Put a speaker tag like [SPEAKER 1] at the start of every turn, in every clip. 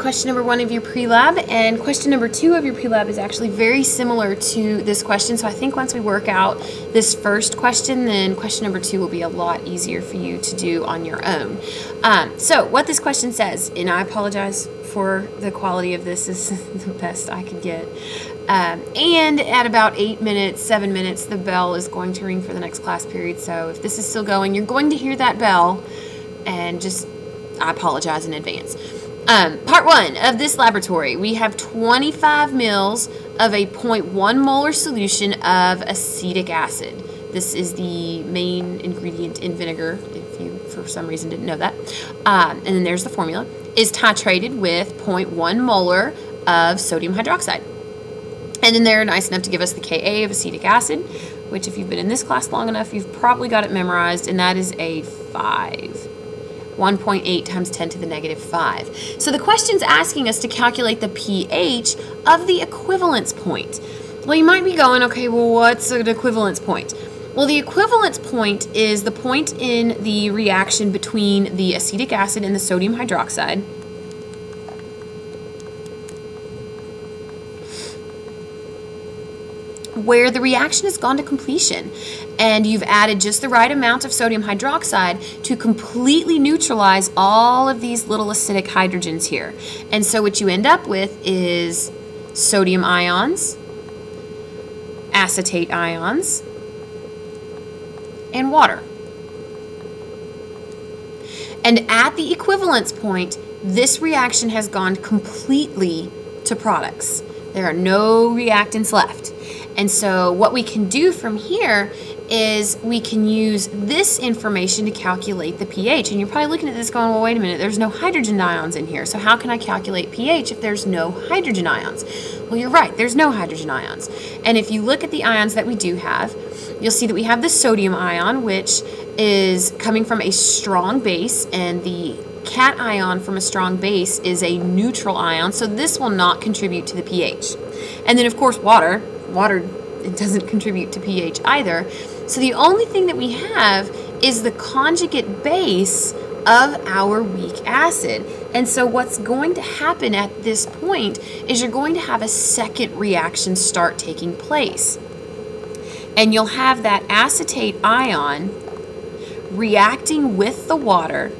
[SPEAKER 1] question number one of your pre-lab and question number two of your pre-lab is actually very similar to this question. So I think once we work out this first question then question number two will be a lot easier for you to do on your own. Um, so what this question says and I apologize for the quality of this this is the best I could get. Um, and at about eight minutes seven minutes the bell is going to ring for the next class period. So if this is still going you're going to hear that bell. And just I apologize in advance um, part one of this laboratory, we have 25 mils of a 0.1 molar solution of acetic acid. This is the main ingredient in vinegar, if you for some reason didn't know that. Um, and then there's the formula, is titrated with 0.1 molar of sodium hydroxide. And then they're nice enough to give us the Ka of acetic acid, which if you've been in this class long enough, you've probably got it memorized, and that is a 5. 1.8 times 10 to the negative 5. So the question's asking us to calculate the pH of the equivalence point. Well, you might be going, okay, well, what's an equivalence point? Well, the equivalence point is the point in the reaction between the acetic acid and the sodium hydroxide where the reaction has gone to completion and you've added just the right amount of sodium hydroxide to completely neutralize all of these little acidic hydrogens here. And so what you end up with is sodium ions, acetate ions, and water. And at the equivalence point, this reaction has gone completely to products. There are no reactants left. And so what we can do from here is we can use this information to calculate the pH. And you're probably looking at this going, well, wait a minute, there's no hydrogen ions in here. So how can I calculate pH if there's no hydrogen ions? Well, you're right, there's no hydrogen ions. And if you look at the ions that we do have, you'll see that we have the sodium ion, which is coming from a strong base, and the cation from a strong base is a neutral ion, so this will not contribute to the pH. And then, of course, water. Water it doesn't contribute to pH either. So the only thing that we have is the conjugate base of our weak acid. And so what's going to happen at this point is you're going to have a second reaction start taking place. And you'll have that acetate ion reacting with the water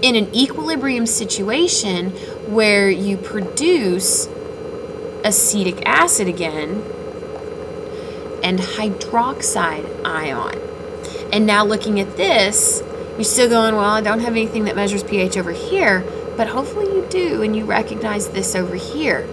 [SPEAKER 1] in an equilibrium situation where you produce acetic acid again and hydroxide ion. And now looking at this, you're still going, well, I don't have anything that measures pH over here, but hopefully you do and you recognize this over here.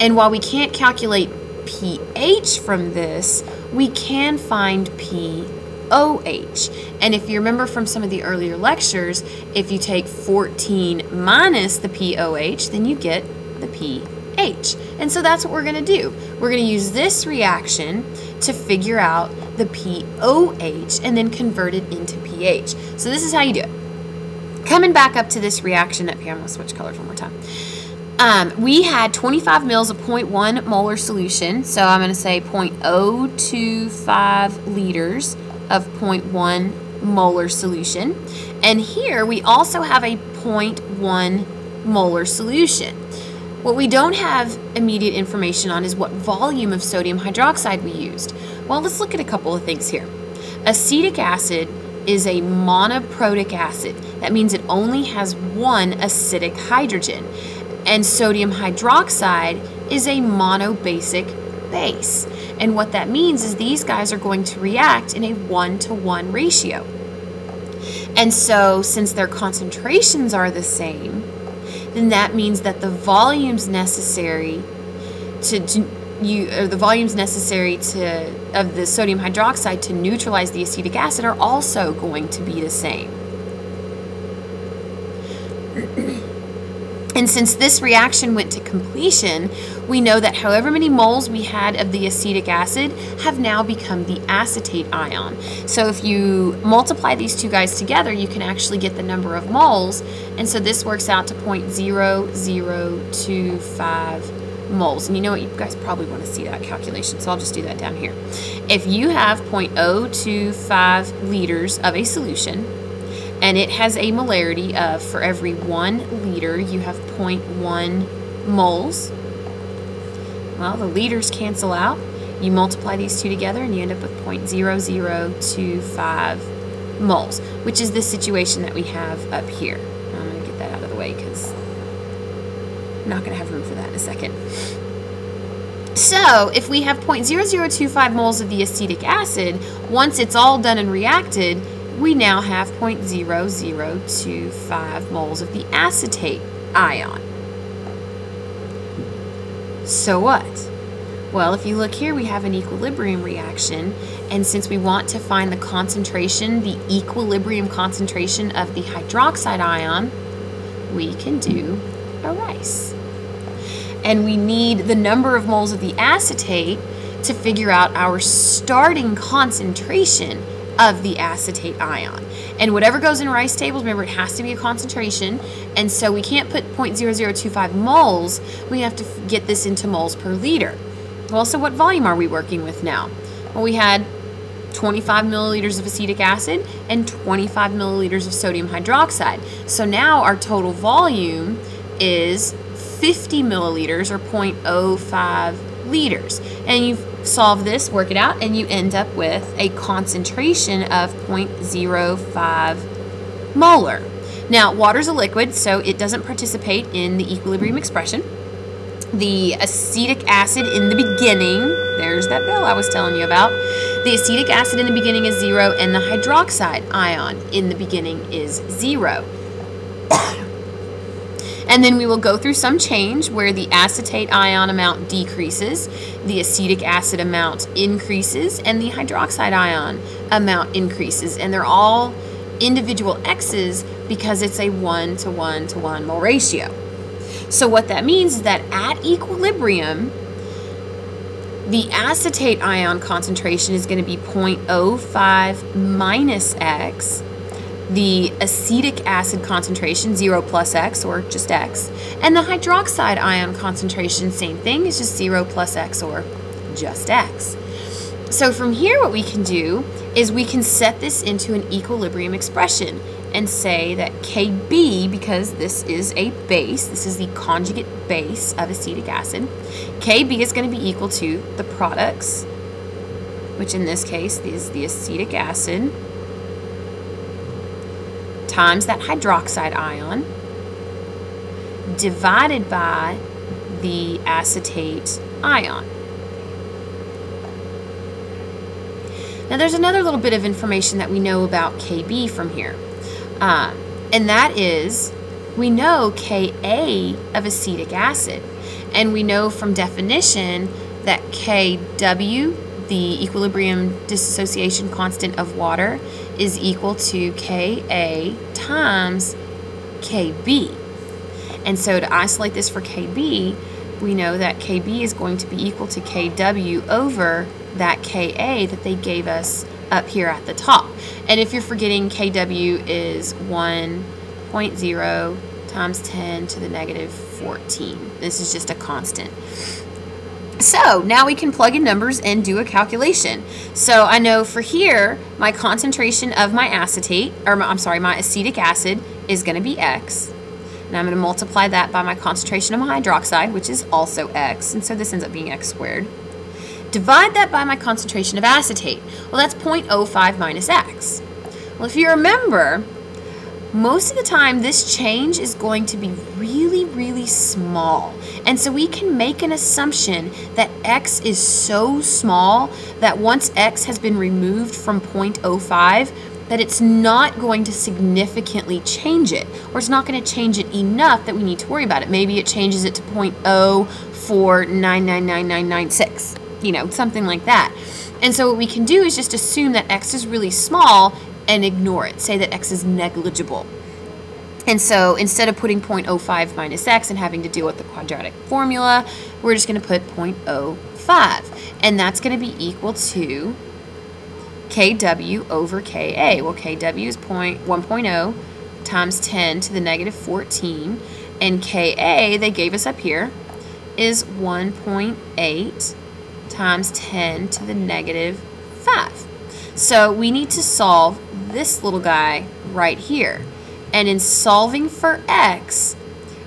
[SPEAKER 1] And while we can't calculate pH from this, we can find POH. And if you remember from some of the earlier lectures, if you take 14 minus the POH, then you get the pH. And so that's what we're going to do. We're going to use this reaction to figure out the POH and then convert it into pH. So this is how you do it. Coming back up to this reaction that, okay, I'm going to switch colors one more time. Um, we had 25 mils of 0.1 molar solution, so I'm going to say 0.025 liters of 0.1 molar solution. And here we also have a 0.1 molar solution. What we don't have immediate information on is what volume of sodium hydroxide we used. Well, let's look at a couple of things here. Acetic acid is a monoprotic acid. That means it only has one acidic hydrogen. And sodium hydroxide is a monobasic base. And what that means is these guys are going to react in a one-to-one -one ratio. And so since their concentrations are the same, then that means that the volumes necessary to, to you or the volumes necessary to of the sodium hydroxide to neutralize the acetic acid are also going to be the same. And since this reaction went to completion, we know that however many moles we had of the acetic acid have now become the acetate ion. So if you multiply these two guys together, you can actually get the number of moles. And so this works out to 0.0025 moles. And you know what? You guys probably want to see that calculation, so I'll just do that down here. If you have 0.025 liters of a solution, and it has a molarity of for every one liter you have 0.1 moles. Well, the liters cancel out. You multiply these two together and you end up with 0.0025 moles, which is the situation that we have up here. I'm going to get that out of the way because I'm not going to have room for that in a second. So, if we have 0.0025 moles of the acetic acid, once it's all done and reacted, we now have 0.0025 moles of the acetate ion. So what? Well, if you look here, we have an equilibrium reaction, and since we want to find the concentration, the equilibrium concentration of the hydroxide ion, we can do a RICE. And we need the number of moles of the acetate to figure out our starting concentration of the acetate ion. And whatever goes in rice tables, remember it has to be a concentration, and so we can't put 0.0025 moles, we have to get this into moles per liter. Well, so what volume are we working with now? Well, we had 25 milliliters of acetic acid and 25 milliliters of sodium hydroxide. So now our total volume is 50 milliliters or 0.05 liters. And you solve this, work it out, and you end up with a concentration of 0.05 molar. Now, water is a liquid, so it doesn't participate in the equilibrium expression. The acetic acid in the beginning, there's that bill I was telling you about. The acetic acid in the beginning is zero, and the hydroxide ion in the beginning is zero. And then we will go through some change where the acetate ion amount decreases, the acetic acid amount increases, and the hydroxide ion amount increases. And they're all individual X's because it's a 1 to 1 to 1 mole ratio. So what that means is that at equilibrium, the acetate ion concentration is going to be 0.05 minus X, the acetic acid concentration, 0 plus X or just X, and the hydroxide ion concentration, same thing, it's just 0 plus X or just X. So from here what we can do is we can set this into an equilibrium expression and say that Kb, because this is a base, this is the conjugate base of acetic acid, Kb is going to be equal to the products, which in this case is the acetic acid times that hydroxide ion divided by the acetate ion. Now there's another little bit of information that we know about Kb from here. Uh, and that is, we know Ka of acetic acid. And we know from definition that Kw the equilibrium dissociation constant of water is equal to Ka times Kb. And so to isolate this for Kb, we know that Kb is going to be equal to Kw over that Ka that they gave us up here at the top. And if you're forgetting, Kw is 1.0 times 10 to the negative 14. This is just a constant. So now we can plug in numbers and do a calculation. So I know for here, my concentration of my acetate, or I'm sorry, my acetic acid is going to be X. And I'm going to multiply that by my concentration of my hydroxide, which is also X. And so this ends up being X squared. Divide that by my concentration of acetate. Well, that's 0.05 minus X. Well, if you remember, most of the time this change is going to be really, really small. And so we can make an assumption that x is so small that once x has been removed from 0.05, that it's not going to significantly change it, or it's not going to change it enough that we need to worry about it. Maybe it changes it to 0.0499996, you know, something like that. And so what we can do is just assume that x is really small and ignore it. Say that x is negligible. And so instead of putting 0.05 minus x and having to deal with the quadratic formula, we're just going to put 0.05. And that's going to be equal to kW over Ka. Well, kW is 1.0 times 10 to the negative 14. And Ka, they gave us up here, is 1.8 times 10 to the negative 5. So we need to solve this little guy right here. And in solving for x,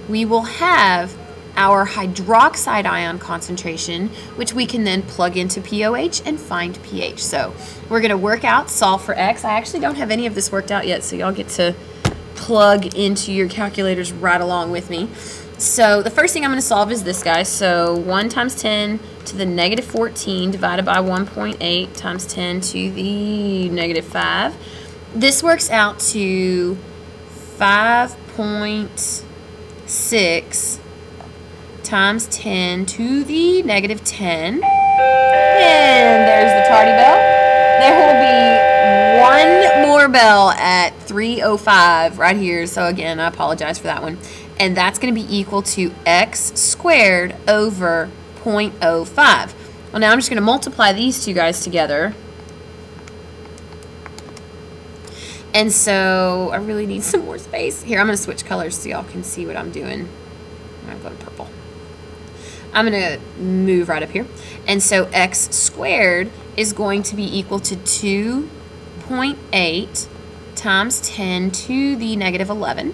[SPEAKER 1] we will have our hydroxide ion concentration, which we can then plug into POH and find pH. So we're going to work out, solve for X. I actually don't have any of this worked out yet, so y'all get to plug into your calculators right along with me. So the first thing I'm going to solve is this guy. So 1 times 10 to the negative 14 divided by 1.8 times 10 to the negative 5. This works out to 5.6 times 10 to the negative 10. And there's the tardy bell. There will be one more bell at 3.05 right here. So again, I apologize for that one. And that's going to be equal to x squared over 0.05. Well, now I'm just going to multiply these two guys together. And so I really need some more space. Here, I'm going to switch colors so y'all can see what I'm doing. I'm going to purple. I'm going to move right up here. And so x squared is going to be equal to 2.8 times 10 to the negative 11,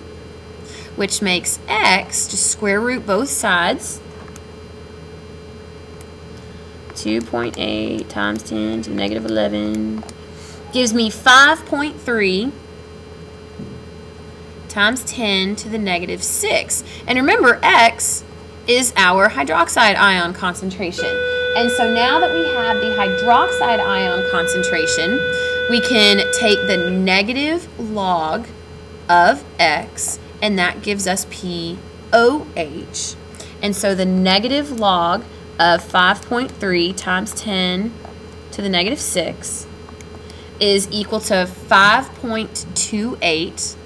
[SPEAKER 1] which makes x, just square root both sides, 2.8 times 10 to the negative 11 gives me 5.3 times 10 to the negative 6. And remember, x is our hydroxide ion concentration. And so now that we have the hydroxide ion concentration, we can take the negative log of x, and that gives us POH. And so the negative log of 5.3 times 10 to the negative 6 is equal to 5.28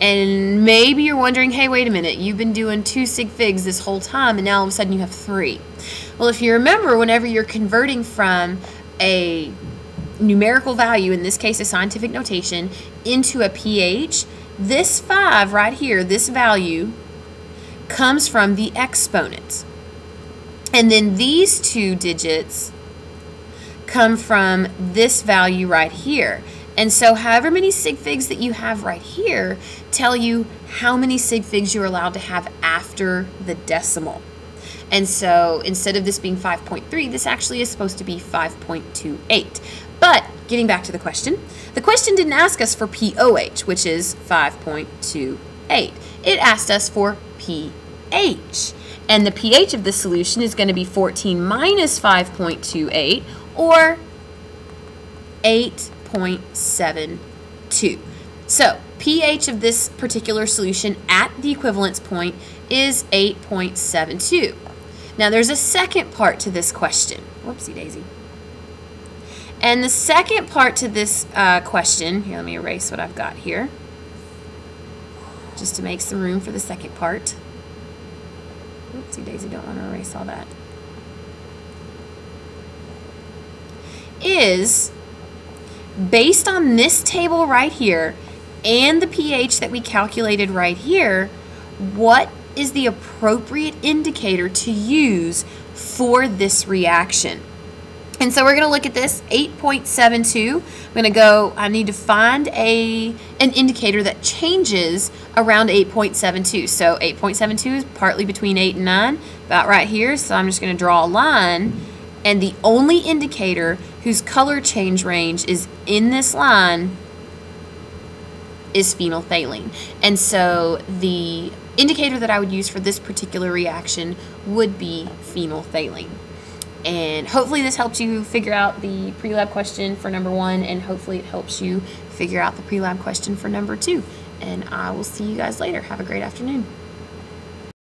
[SPEAKER 1] and maybe you're wondering, hey, wait a minute, you've been doing two sig figs this whole time, and now all of a sudden you have three. Well, if you remember, whenever you're converting from a numerical value, in this case a scientific notation, into a pH, this 5 right here, this value, comes from the exponent. And then these two digits come from this value right here. And so however many sig figs that you have right here tell you how many sig figs you're allowed to have after the decimal. And so instead of this being 5.3, this actually is supposed to be 5.28. But getting back to the question, the question didn't ask us for POH, which is 5.28. It asked us for pH. And the pH of the solution is going to be 14 minus 5.28, or 8 0.72. So pH of this particular solution at the equivalence point is 8.72. Now there's a second part to this question. Whoopsie daisy. And the second part to this uh, question, here let me erase what I've got here, just to make some room for the second part. Whoopsie daisy, don't want to erase all that. Is based on this table right here and the pH that we calculated right here, what is the appropriate indicator to use for this reaction? And so we're going to look at this 8.72. I'm going to go, I need to find a an indicator that changes around 8.72. So 8.72 is partly between 8 and 9, about right here. So I'm just going to draw a line. And the only indicator whose color change range is in this line is phenolphthalein. And so the indicator that I would use for this particular reaction would be phenolphthalein. And hopefully this helps you figure out the pre-lab question for number one, and hopefully it helps you figure out the pre-lab question for number two. And I will see you guys later. Have a great afternoon.